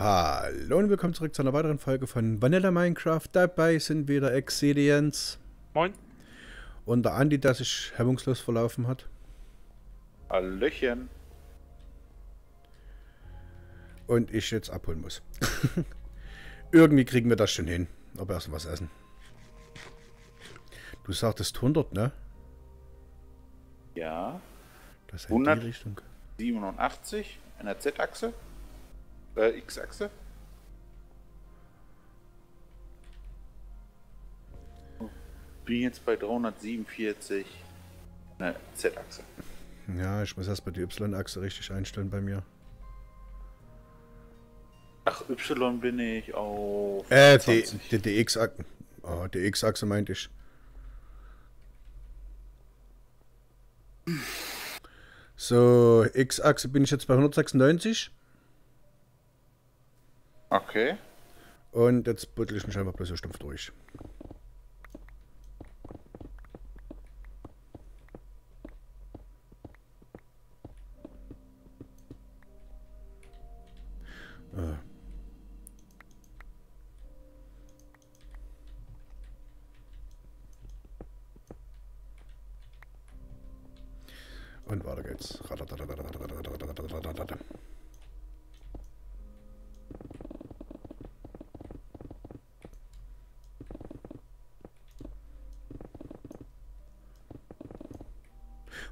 Hallo und willkommen zurück zu einer weiteren Folge von Vanilla Minecraft. Dabei sind wieder Exedians Moin. und der Andi, der sich hemmungslos verlaufen hat. Hallöchen. Und ich jetzt abholen muss. Irgendwie kriegen wir das schon hin. Aber erst was essen. Du sagtest 100, ne? Ja, Das ist 100? in die Richtung. 87 an der Z-Achse. Äh, X-Achse. Bin jetzt bei 347 an der Z-Achse. Ja, ich muss erst mal die Y-Achse richtig einstellen bei mir. Ach, Y bin ich auf Äh, die, 20. die, die X-Achse. Oh, die X-Achse meinte ich. So, X-Achse bin ich jetzt bei 196. Okay. Und jetzt buddel ich mich einfach bloß so stumpf durch. Äh. Und weiter geht's.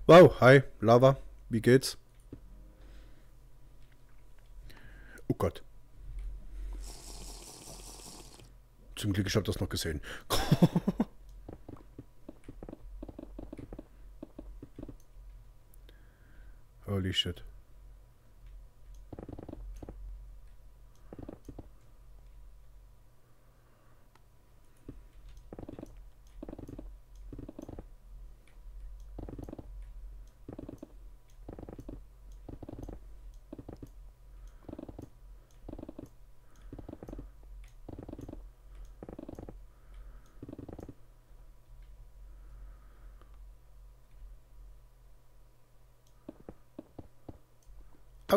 Wow, hi, Lava, wie geht's? Oh Gott. Zum Glück, ich habe das noch gesehen. Holy shit.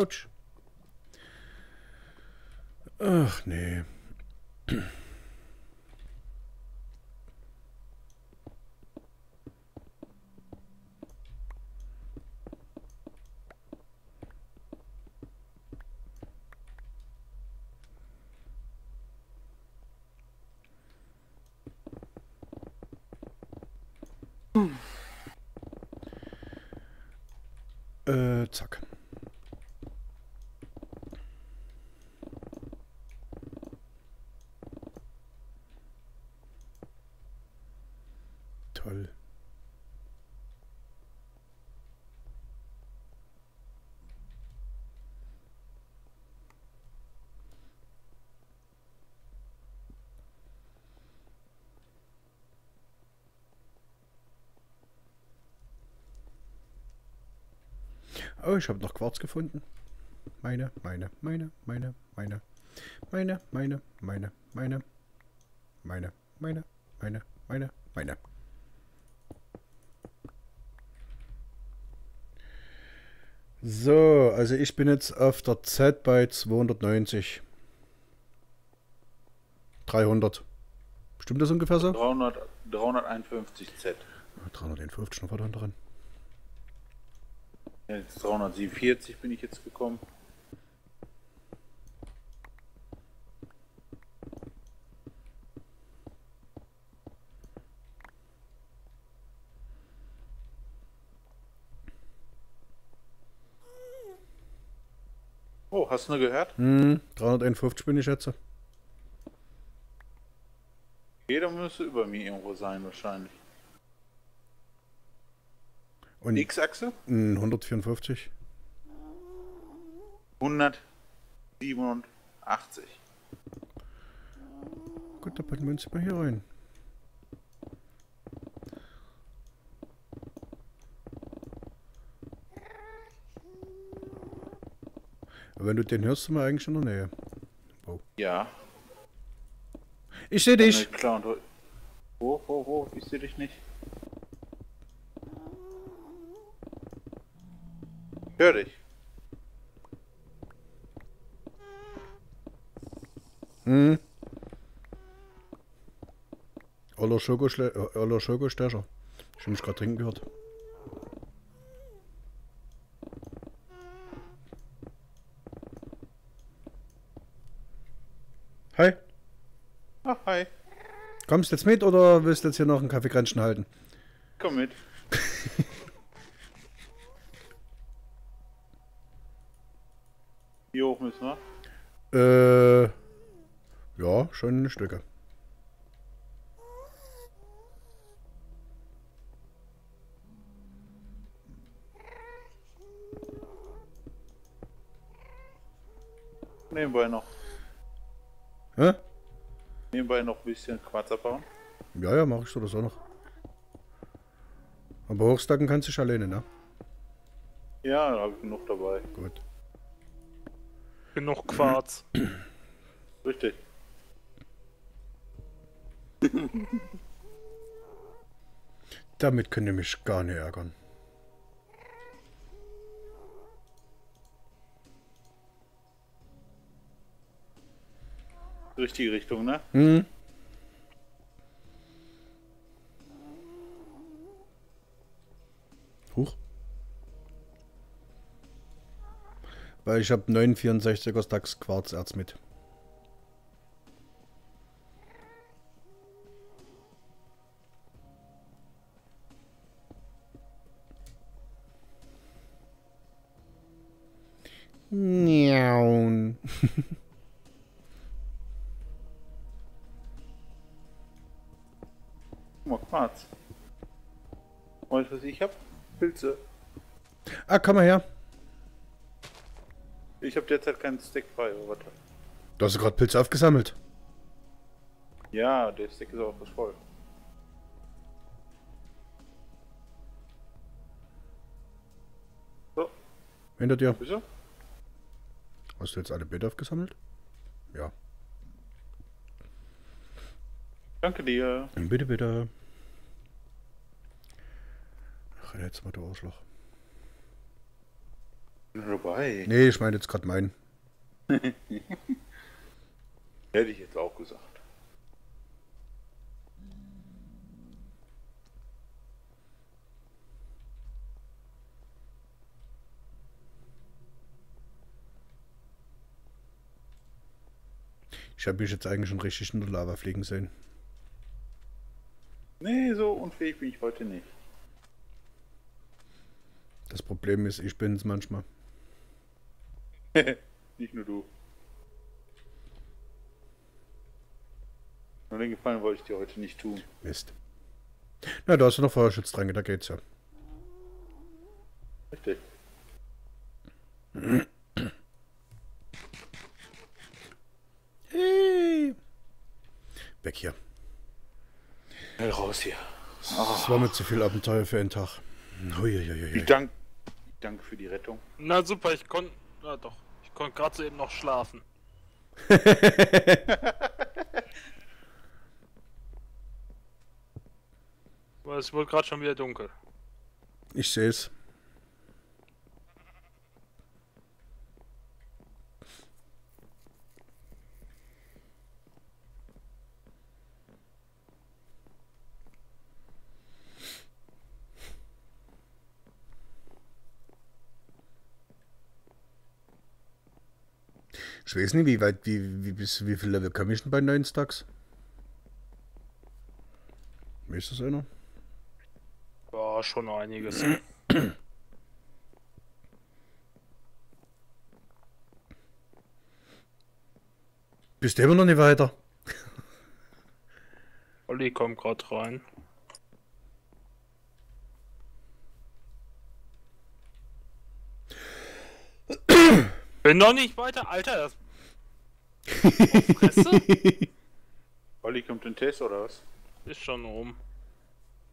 Autsch. Ach nee. Äh, zack. Toll. Oh, ich habe noch Quarz gefunden. Meine, meine, meine, meine, meine, meine, meine, meine, meine, meine, meine, meine, meine, meine. So, also ich bin jetzt auf der Z bei 290. 300. Stimmt das ungefähr so? 300, 351 Z. 350 noch weiter dran. Jetzt 347 bin ich jetzt gekommen. Oh, hast du nur gehört? Hm, 351 bin ich jetzt. Jeder müsste über mir irgendwo sein wahrscheinlich. Und X-Achse? hm, 154. 187. Gut, da packen wir uns mal hier rein. Aber wenn du den hörst, sind wir eigentlich in der Nähe. Ja. Ich sehe dich. Clown. Wo, wo, wo? Ich sehe dich nicht. Hör dich. Äh, aller Schokostecher. Ich hab mich gerade trinken gehört. Hi, Ach, hi. Kommst du jetzt mit oder willst du jetzt hier noch einen Kaffeekränzchen halten? Komm mit. Wie hoch müssen wir? Äh, ja, schon Stücke. Nebenbei noch. Hä? Nebenbei noch ein bisschen Quarz abbauen. Ja, ja, mach ich so das auch noch. Aber hochstacken kannst du dich alleine, ne? Ja, da habe ich genug dabei. Gut. Genug Quarz. Richtig. Damit könnt ihr mich gar nicht ärgern. Richtige Richtung, ne? Hm? Huch. Weil ich habe 964er Stacks Quarzerz mit. Miau. Quarz. Weißt du, was ich hab? Pilze. Ah, komm mal her. Ich habe derzeit keinen Stick frei, aber warte. Du hast gerade Pilze aufgesammelt. Ja, der Stick ist auch fast voll. So, Hinter dir. bist du? Hast du jetzt alle Bilder aufgesammelt? Ja. Danke dir. Bitte, bitte. Ach, jetzt mal du Arschloch. Dabei. Nee, ich meine jetzt gerade meinen. Hätte ich jetzt auch gesagt. Ich habe mich jetzt eigentlich schon richtig in der Lava fliegen sehen. Nee, so unfähig bin ich heute nicht. Das Problem ist, ich bin es manchmal. Nicht nur du. Nur den Gefallen wollte ich dir heute nicht tun. Mist. Na, da hast du noch Feuerschutztränke, da geht's ja. Richtig. Hey! Weg hier. Schnell raus hier. Das war mir zu viel Abenteuer für einen Tag. Ich danke ich danke für die Rettung. Na super, ich konnte. Na doch. Ich konnte gerade soeben noch schlafen. Weil es wurde gerade schon wieder dunkel. Ich sehe es. Ich weiß nicht, wie weit, wie, wie, bis wie viel Level komme ich denn bei neuen Stacks? Weiß das einer? War schon einiges. Bist du immer noch nicht weiter? Olli kommt gerade rein. Bin noch nicht weiter, Alter. Das... Oh, Fresse? Olli kommt in Test oder was? Ist schon rum.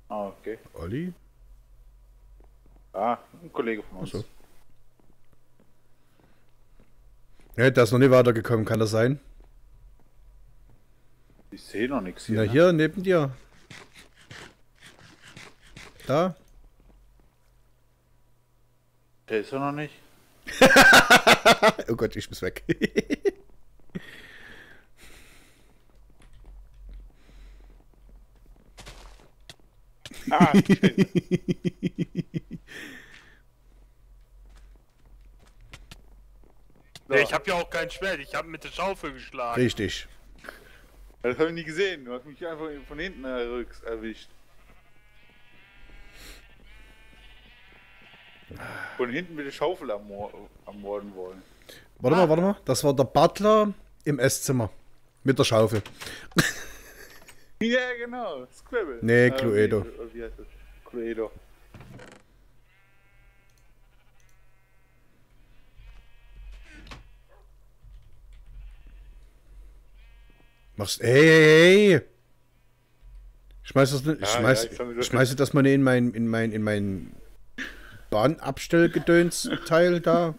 Ah, okay. Olli? Ah, ein Kollege von uns. Ach so. Ja, der ist noch nicht weitergekommen, kann das sein? Ich sehe noch nichts hier. Na ne? hier, neben dir. Da. Der ist er noch nicht. Oh Gott, ich muss weg. Ah, Nee, ich habe ja auch kein Schwert, ich habe mit der Schaufel geschlagen. Richtig. das habe ich nie gesehen. Du hast mich einfach von hinten erwischt. Von hinten mit der Schaufel ermor ermorden wollen. Warte mal, warte mal. Das war der Butler im Esszimmer. Mit der Schaufel. Ja, genau. Scribble. Nee, Cluedo. Wie, wie heißt das? Cluedo. Machst. Ey, ey, ey. Schmeiß das, Ja, schmeiß, ja, schmeiß das mal in mein, in mein, in mein Bahnabstellgedöns-Teil da.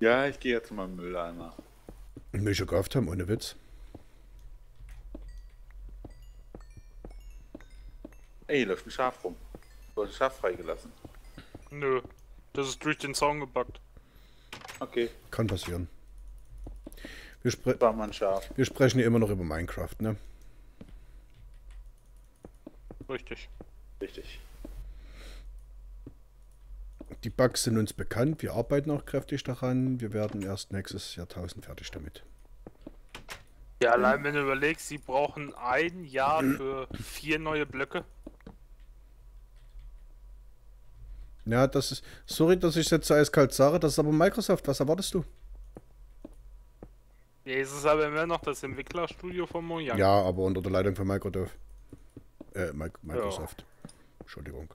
Ja, ich gehe jetzt meinem Mülleimer. Mich schon gekauft haben, ohne Witz. Ey, hier läuft ein Schaf rum. Du hast ein Schaf freigelassen. Nö, das ist durch den Zaun gebackt. Okay, Kann passieren. Wir, spre war mal ein Schaf. wir sprechen ja immer noch über Minecraft, ne? Richtig. Richtig. Die Bugs sind uns bekannt, wir arbeiten auch kräftig daran. Wir werden erst nächstes Jahrtausend fertig damit. Ja, allein wenn du überlegst, sie brauchen ein Jahr für vier neue Blöcke. Ja, das ist. Sorry, dass ich jetzt so eiskalt sage, das ist aber Microsoft. Was erwartest du? Ja, es ist aber immer noch das Entwicklerstudio von Mojang. Ja, aber unter der Leitung von Microsoft. Äh, Mi- Microsoft. Entschuldigung.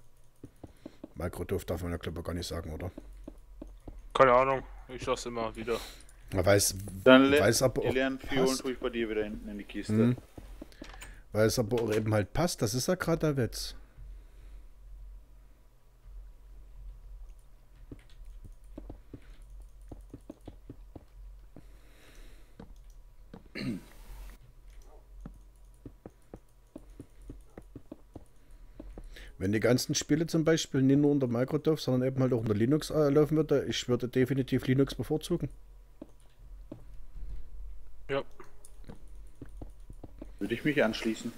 Microsoft darf man ja, glaube ich, gar nicht sagen, oder? Keine Ahnung, ich sag's immer wieder. Man weiß, Dann weiß aber auch lernt Fiolen passt. tue ich bei dir wieder hinten in die Kiste. Mhm. Weil es aber auch eben halt passt, das ist ja gerade der Witz. Wenn die ganzen Spiele zum Beispiel nicht nur unter Microsoft, sondern eben halt auch unter Linux äh, laufen würde, ich würde definitiv Linux bevorzugen. Ja. Würde ich mich anschließen.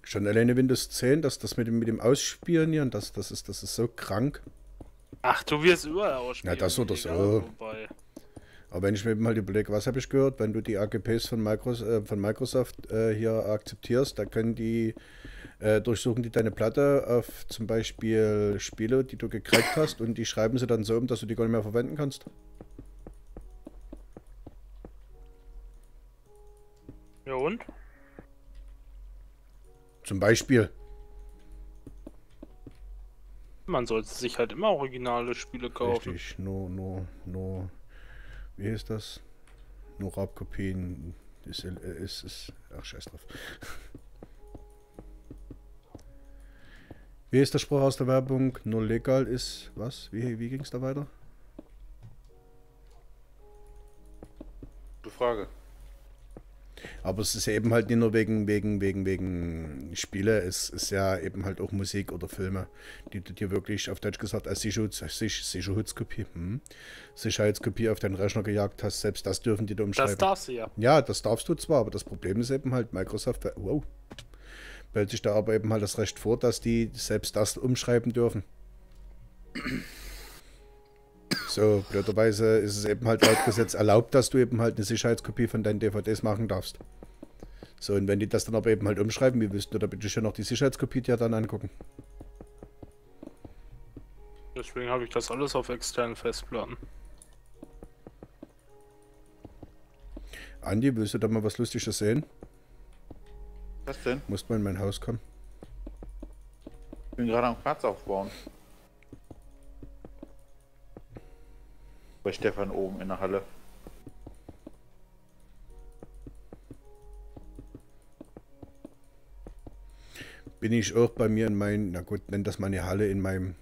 Schon alleine Windows 10, dass das mit dem, mit dem Ausspionieren, das, das, ist, das ist so krank. Ach, du wirst überall ausspielen. Ja, das oder so. wobei. Aber wenn ich mir eben halt überlege, was habe ich gehört, wenn du die AGPs von, Micros, äh, von Microsoft äh, hier akzeptierst, da können die, äh, durchsuchen die deine Platte auf zum Beispiel Spiele, die du gekriegt hast und die schreiben sie dann so um, dass du die gar nicht mehr verwenden kannst. Ja und? Zum Beispiel. Man sollte sich halt immer originale Spiele kaufen. Richtig, nur, nur, nur, wie ist das? Nur Raubkopien ist, äh, ist, ist, ach scheiß drauf. Wie ist der Spruch aus der Werbung? Nur legal ist, was? Wie, wie ging es da weiter? Gute Frage. Aber es ist ja eben halt nicht nur wegen, wegen, wegen, wegen Spiele, es ist ja eben halt auch Musik oder Filme, die du dir wirklich auf Deutsch gesagt als Sicherheits Sich- Sicherheitskopie, hm, Sicherheitskopie auf deinen Rechner gejagt hast, selbst das dürfen die da Das umschreiben. darfst du ja. Ja, das darfst du zwar, aber das Problem ist eben halt, Microsoft, wow, behält sich da aber eben halt das Recht vor, dass die selbst das umschreiben dürfen. So, blöderweise ist es eben halt laut Gesetz erlaubt, dass du eben halt eine Sicherheitskopie von deinen DVDs machen darfst. So, und wenn die das dann aber eben halt umschreiben, wie willst du da bitte schön noch die Sicherheitskopie dir dann angucken? Deswegen habe ich das alles auf externen Festplatten. Andi, willst du da mal was Lustiges sehen? Was denn? Musst mal in mein Haus kommen. Ich bin gerade am Platz aufbauen. Bei Stefan oben in der Halle. Bin ich auch bei mir in meinem, na gut, nenn das mal eine Halle in meinem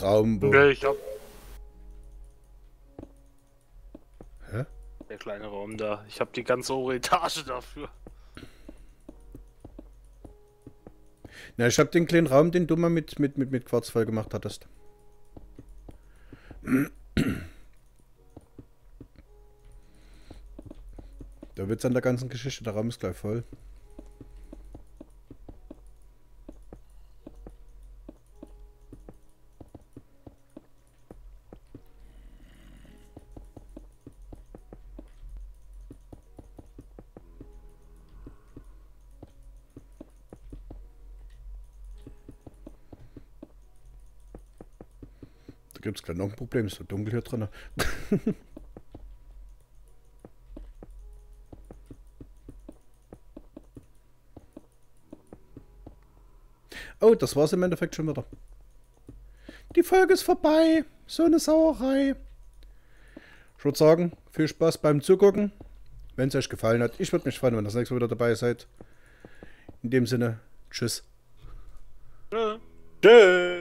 Raum, wo... Nee, ich hab. Hä? Der kleine Raum da. Ich habe die ganze obere Etage dafür. Na, ich habe den kleinen Raum, den du mal mit, mit, mit, mit Quarz voll gemacht hattest. Der Witz an der ganzen Geschichte, der Raum ist gleich voll. Da gibt es gleich noch ein Problem, ist so dunkel hier drin. oh, das war's im Endeffekt schon wieder. Die Folge ist vorbei. So eine Sauerei. Ich würde sagen, viel Spaß beim Zugucken. Wenn es euch gefallen hat. Ich würde mich freuen, wenn ihr das nächste Mal wieder dabei seid. In dem Sinne, tschüss. Tschüss.